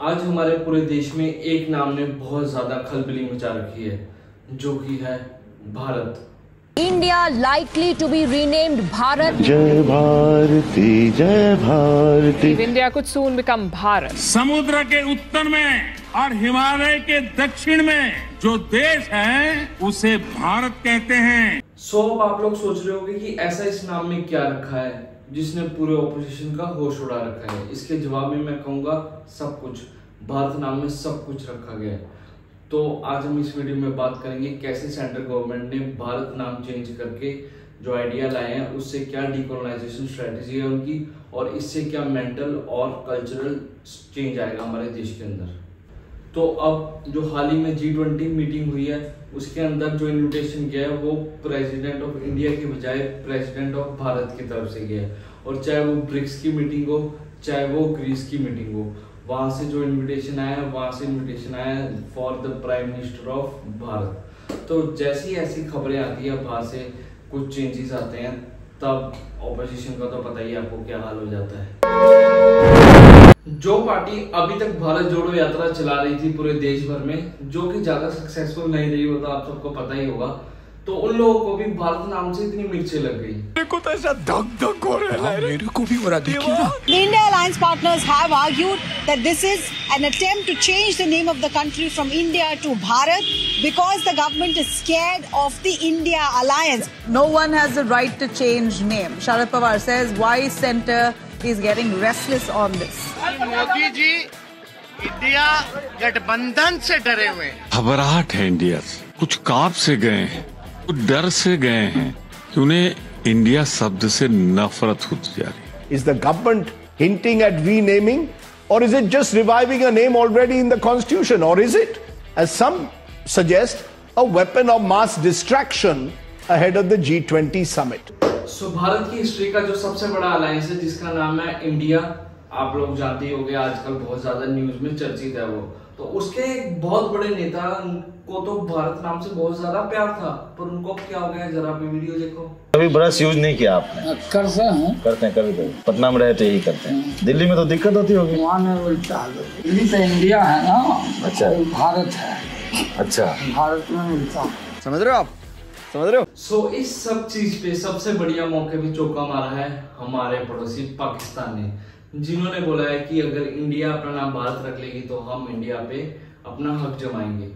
आज हमारे पूरे देश में एक नाम ने बहुत ज़्यादा खलबली मचा रखी है जो कि है Bharat. India likely to be renamed Bharat जय भारती जय Bharti. India could soon become Bharat समुद्र के उत्तर में और हिमालय के दक्षिण में जो देश है उसे भारत कहते हैं। सो अब आप लोग सोच रहे होंगे कि ऐसा इस नाम में क्या रखा है? जिसने पूरे ऑपोजिशन का होश उड़ा रखा है। इसके जवाब में मैं कहूँगा सब कुछ। भारत नाम में सब कुछ रखा गया है। तो आज हम इस वीडियो में बात करेंगे कैसे सेंट्रल गवर्नमेंट ने भारत नाम चेंज करके जो आइडिया लाए हैं, उससे क्या डिकोलोनाइजेशन स्ट्रेटेजी है उनकी और इससे क्या मेंटल और कल्चरल चेंज आएगा हमारे देश के अंदर। तो अब जो हाल ही में जी ट्वेंटी मीटिंग हुई है, उसके अंदर जो इनविटेशन गया है, वो प्रेसिडेंट ऑफ़ इंडिया के बजाय प्रेसिडेंट ऑफ़ भारत की तरफ़ से गया है। और चाहे वो ब्रिक्स की मीटिंग हो, चाहे वो ग्रीस की मीटिंग हो, वहाँ से जो इनविटेशन आया है, वहाँ से इनविटेशन आया for the prime minister of Bharat. तो जैसी ऐसी खबरें आती है, वहाँ से कुछ चेंजेस आते हैं, तब ऑपोजिशन का तो पता ही आपको क्या हाल हो जाता है। जो पार्टी अभी तक भारत जोड़ो यात्रा चला रही थी पूरे देश भर में जो कि ज़्यादा सक्सेसफुल नहीं रही होता आप सबको पता ही होगा तो उन लोगों को भी भारत नाम से इतनी मिर्चे लग गई मेरे को भी हो रहा देखिए ना name of the country from India to Bharat because the government is scared of the India Alliance. No one has the right to change name. Sharad Pawar says why center is getting restless on this. Modi ji India गठबंधन से डरे हुए हैं घबराहट है India से कुछ काँप से गए हैं कुछ डर से गए हैं कि उन्हें इंडिया शब्द से नफरत होती जा रही है Is the government hinting at renaming? Or is it just reviving a name already in the constitution? Or is it, as some suggest, a weapon of mass distraction ahead of the G20 summit? सो भारत की history का जो सबसे बड़ा alliance है जिसका नाम है India आप लोग जानते ही होंगे आजकल बहुत ज़्यादा न्यूज़ में चर्चित है वो तो उसके एक बहुत बड़े नेता को तो भारत नाम से बहुत ज़्यादा प्यार था पर उनको क्या हो गया जरा भी वीडियो देखो कभी ब्रश यूज़ नहीं किया आपने। करते हैं। करते हैं कभी कभी। पटना में रहते तो यही करते हैं। दिल्ली में तो दिक्कत होती होगी। वहाँ में उल्टा दिल्ली तो इंडिया है ना अच्छा। भारत है। अच्छा। भारत में उल्टा। समझ रहे हो आप? समझ रहे हो? सो so, इस सब चीज़ पे सबसे बढ़िया मौके पे चौका मारा है हमारे पड़ोसी पाकिस्तान ने जिन्होंने बोला है कि अगर इंडिया अपना नाम भारत रख लेगी तो हम इंडिया पे अपना हक जमाएँगे।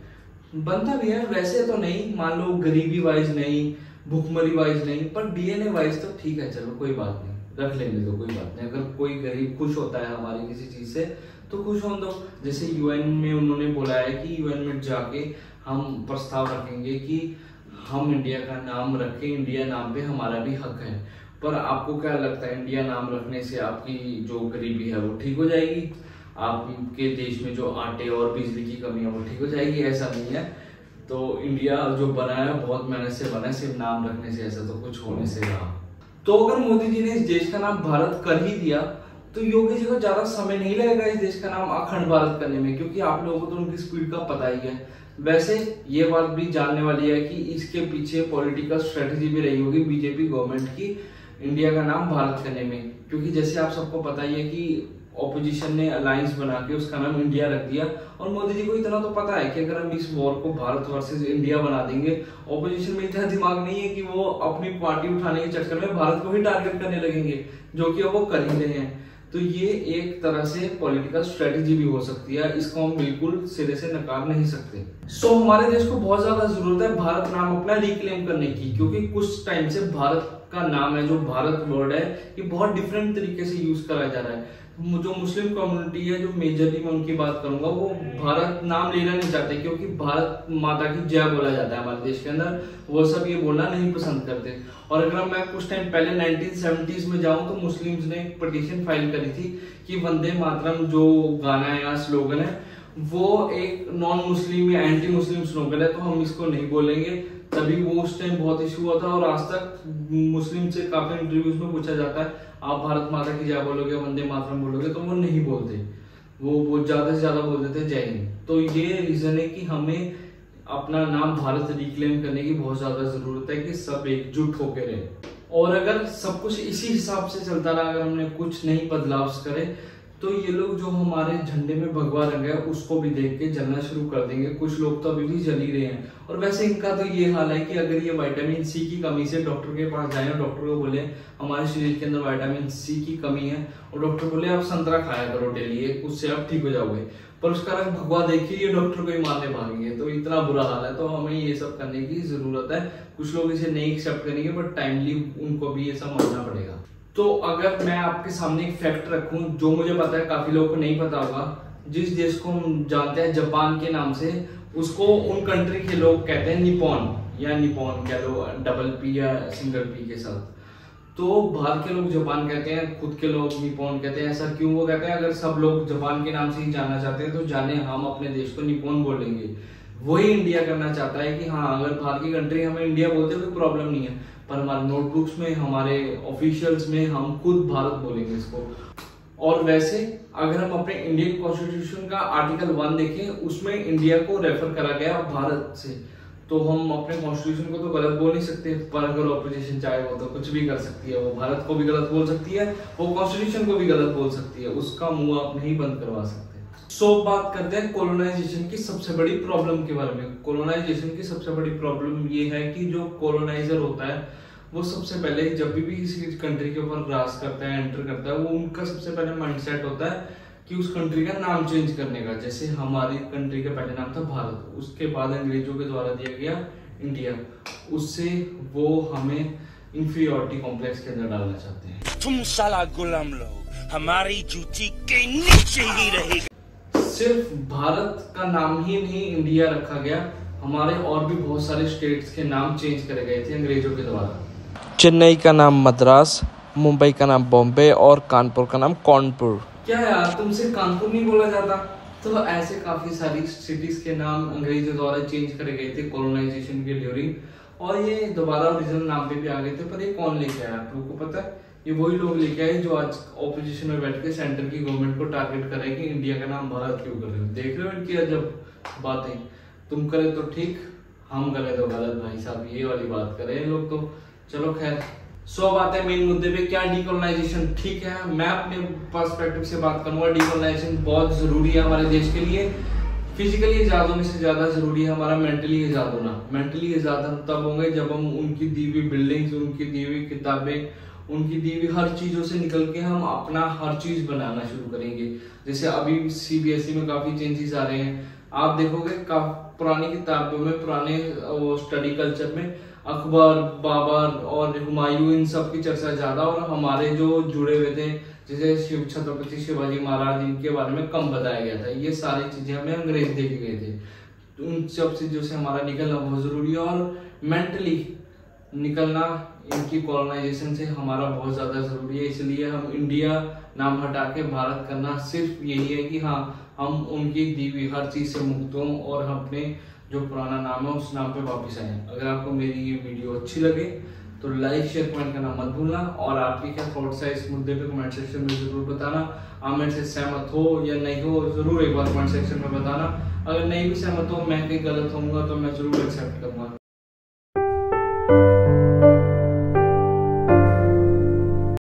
बनता भी है वैसे तो नहीं मान लो गरीबी वाइज नहीं भूखमरी वाइज नहीं पर डीएनए वाइज तो ठीक है चलो कोई बात नहीं रख लेंगे तो कोई बात नहीं। अगर कोई गरीब खुश होता है हमारी किसी चीज़ से तो खुश होने दो। जैसे यूएन में उन्होंने बोला है कि यूएन में जाके हम प्रस्ताव रखेंगे कि हम इंडिया का नाम रखें, इंडिया नाम पे हमारा भी हक है। पर आपको क्या लगता है, इंडिया नाम रखने से आपकी जो गरीबी है वो ठीक हो जाएगी? आपके देश में जो आटे और बिजली की कमी है वो ठीक हो जाएगी? ऐसा नहीं है। तो इंडिया जो बना है, बहुत मेहनत से बना है, सिर्फ़ नाम रखने से ऐसा तो कुछ होने से रहा तो अगर मोदी जी ने इस देश का नाम भारत कर ही दिया तो योगी जी को ज़्यादा समय नहीं लगेगा इस देश का नाम अखंड भारत करने में, क्योंकि आप लोगों को तो उनकी स्पीड का पता ही है। वैसे, ये बात भी जानने वाली है कि इसके पीछे पॉलिटिकल स्ट्रेटेजी भी रही होगी बीजेपी गवर्नमेंट की इंडिया का नाम भारत करने में। क्योंकि जैसे आप सबको पता ही है कि ऑपोजिशन ने अलायंस बना के उसका नाम इंडिया रख दिया। और मोदी जी को इतना तो पता है कि अगर हम इस वॉर को भारत वर्सेस इंडिया बना देंगे ऑपोजिशन में इतना दिमाग नहीं है कि वो अपनी पार्टी उठाने के चक्कर में भारत को ही टारगेट करने लगेंगे, जो कि अब वो कर ही रहे हैं। तो ये एक तरह से पॉलिटिकल स्ट्रेटेजी भी हो सकती है इसको हम बिल्कुल सिरे से नकार नहीं सकते। सो so, हमारे देश को बहुत ज़्यादा ज़रूरत है भारत नाम अपना रिक्लेम करने की क्योंकि कुछ टाइम से भारत का नाम है जो भारत वर्ड है ये बहुत डिफरेंट तरीके से यूज़ करा जा रहा है। जो मुस्लिम कम्युनिटी है, जो मेजरली मैं उनकी बात करूँगा, वो भारत नाम लेना नहीं चाहते, क्योंकि भारत माता की जय बोला जाता है हमारे देश के अंदर। वो सब ये बोलना नहीं पसंद करते। और अगर मैं कुछ टाइम पहले 1970s में जाऊँ तो मुस्लिम्स ने एक पटिशन फ़ाइल करी थी कि वंदे मातरम जो गाना है या स्लोगन है, वो एक नॉन मुस्लिम या एंटी मुस्लिम स्लोगन है तो हम इसको नहीं बोलेंगे। तभी वो उस टाइम बहुत इशू हुआ था और आज तक मुस्लिम से काफ़ी इंटरव्यूज़ में पूछा जाता है, आप भारत माता की जय बोलोगे, वंदे मातरम बोलोगे तो वो नहीं बोलते। वो वो ज़्यादा से ज़्यादा बोलते थे जय हिंद। तो ये रीजन है कि हमें अपना नाम भारत रिक्लेम करने की बहुत ज़्यादा ज़रूरत है कि सब एकजुट होकर रहे। और अगर सब कुछ इसी हिसाब से चलता रहा, अगर हमने कुछ नहीं बदलाव करे तो ये लोग जो हमारे झंडे में भगवा रंग है, उसको भी देख के जलना शुरू कर देंगे। कुछ लोग तो अभी भी जल ही रहे हैं। और वैसे इनका तो ये हाल है कि अगर ये विटामिन सी की कमी से डॉक्टर के पास जाए और डॉक्टर को बोले, हमारे शरीर के अंदर विटामिन सी की कमी है। और डॉक्टर बोले, आप संतरा खाया करो डेली उससे आप ठीक हो जाओगे। पर उसका रंग भगवा देखिए, ये डॉक्टर को ही मारने भागेंगे तो इतना बुरा हाल है। तो हमें ये सब करने की ज़रूरत है। कुछ लोग इसे नहीं एक्सेप्ट करेंगे बट टाइमली उनको भी ये सब मानना पड़ेगा। तो अगर मैं आपके सामने एक फैक्ट रखूँ, जो मुझे पता है, काफ़ी लोगों को नहीं पता होगा, जिस देश को हम जानते हैं, जापान के नाम से, उसको उन कंट्री के लोग कहते हैं निपॉन या निपॉन कह लो डबल पी या सिंगल पी के साथ। तो बाहर के लोग जापान कहते हैं, खुद के लोग निपोन कहते हैं, ऐसा क्यों वो कहते हैं? अगर सब लोग जापान के नाम से ही जानना चाहते हैं तो जाने हम अपने देश को निपोन बोलेंगे वही इंडिया करना चाहता है कि हाँ अगर बाहर की कंट्री हमें इंडिया बोलते कोई प्रॉब्लम नहीं है। पर हमारे नोटबुक्स में, हमारे ऑफिशियल्स में हम खुद भारत बोलेंगे इसको। और वैसे, अगर हम अपने इंडियन कॉन्स्टिट्यूशन का आर्टिकल वन देखें, उसमें इंडिया को रेफर करा गया भारत से। तो हम अपने कॉन्स्टिट्यूशन को तो गलत बोल नहीं सकते, पर अगर ऑपोजिशन चाहे वो तो कुछ भी कर सकती है। वो भारत को भी गलत बोल सकती है, वो कॉन्स्टिट्यूशन को भी गलत बोल सकती है। उसका मुँह आप नहीं बंद करवा सकते। सो so, बात करते हैं कोलोनाइजेशन की सबसे बड़ी प्रॉब्लम के बारे में। कोलोनाइजेशन की सबसे बड़ी प्रॉब्लम ये है कि जो कोलोनाइजर होता है वो सबसे पहले जब भी, भी किसी कंट्री के ऊपर राज करता है एंटर करता है वो उनका सबसे पहले माइंडसेट होता है कि उस कंट्री का नाम चेंज करने का। जैसे हमारी कंट्री का पहले नाम था भारत उसके बाद अंग्रेज़ों के द्वारा दिया गया इंडिया उससे वो हमें इंफीरियोरिटी कॉम्प्लेक्स के अंदर डालना चाहते हैं। तुम साला गुलाम लोग हमारी जूती के नीचे ही रहेगी। सिर्फ़ भारत का नाम ही नहीं इंडिया रखा गया हमारे और भी बहुत सारे स्टेट्स के नाम चेंज करे गए थे अंग्रेज़ों के द्वारा। चेन्नई का नाम मद्रास मुंबई का नाम बॉम्बे और कानपुर का नाम कानपुर। क्या यार तुमसे कानपुर नहीं बोला जाता? तो ऐसे काफ़ी सारी सिटीज़ के नाम अंग्रेज़ों द्वारा चेंज करे गए थे कॉलोनाइजेशन के ड्यूरिंग और ये दोबारा ओरिजिनल नाम पे भी आ गए थे पर ये कौन लेके आया? आप लोगों को पता है? ये वही लोग लेके आए जो आज ऑपोजिशन में बैठ के सेंटर की गवर्नमेंट को टारगेट कर रहे हैं कि इंडिया का नाम भारत क्यों कर रहे हो। देख रहे हो इनकी जब बातें। तुम करे तो ठीक, हम करे तो गलत भाई साहब, ये वाली बात कर हैं लोग तो। चलो खैर, सो बात मेन मुद्दे पे, क्या डिकोलोनाइजेशन ठीक है? मैं अपने पर्सपेक्टिव से बात करूँगा डिकोलोनाइजेशन बहुत ज़रूरी है हमारे देश के लिए। फिजिकली आज़ाद होने से ज़्यादा ज़रूरी है हमारा मेंटली आज़ाद होना। मेंटली आज़ाद हम तब होंगे जब हम उनकी दी हुई बिल्डिंग्स उनकी दी हुई किताबें उनकी दी हुई हर चीज़ों से निकल के हम अपना हर चीज़ बनाना शुरू करेंगे। जैसे अभी सीबीएसई में काफ़ी चेंजेस आ रहे हैं। आप देखोगे पुरानी किताबों में, पुराने स्टडी कल्चर में अकबर, बाबर और हुमायूं, इन सब की चर्चा ज़्यादा और हमारे जो जुड़े हुए थे, जैसे शिव छत्रपति शिवाजी महाराज, इनके बारे में कम बताया गया था। ये सारी चीज़ें हमें अंग्रेज़ देखे गए थे। उन सब चीज़ों से हमारा निकलना बहुत ज़रूरी है और मेंटली निकलना इनकी कॉलोनाइजेशन से हमारा बहुत ज़्यादा ज़रूरी है। इसलिए हम इंडिया नाम हटा के भारत करना सिर्फ़ यही है कि हाँ हम उनकी दी हुई हर चीज़ से मुक्त हों और हम अपने जो पुराना नाम है, उस नाम पे वापस आए। अगर आपको मेरी ये वीडियो अच्छी लगे तो लाइक शेयर कमेंट करना मत भूलना। और आपकी क्या थॉट्स है, इस मुद्दे पे कमेंट सेक्शन में ज़रूर बताना। आप मेरे से सहमत हो या नहीं हो, ज़रूर एक बार कमेंट सेक्शन में बताना। अगर नहीं भी सहमत हो, मैं कहीं गलत होऊँगा तो मैं ज़रूर एक्सेप्ट करूँगा।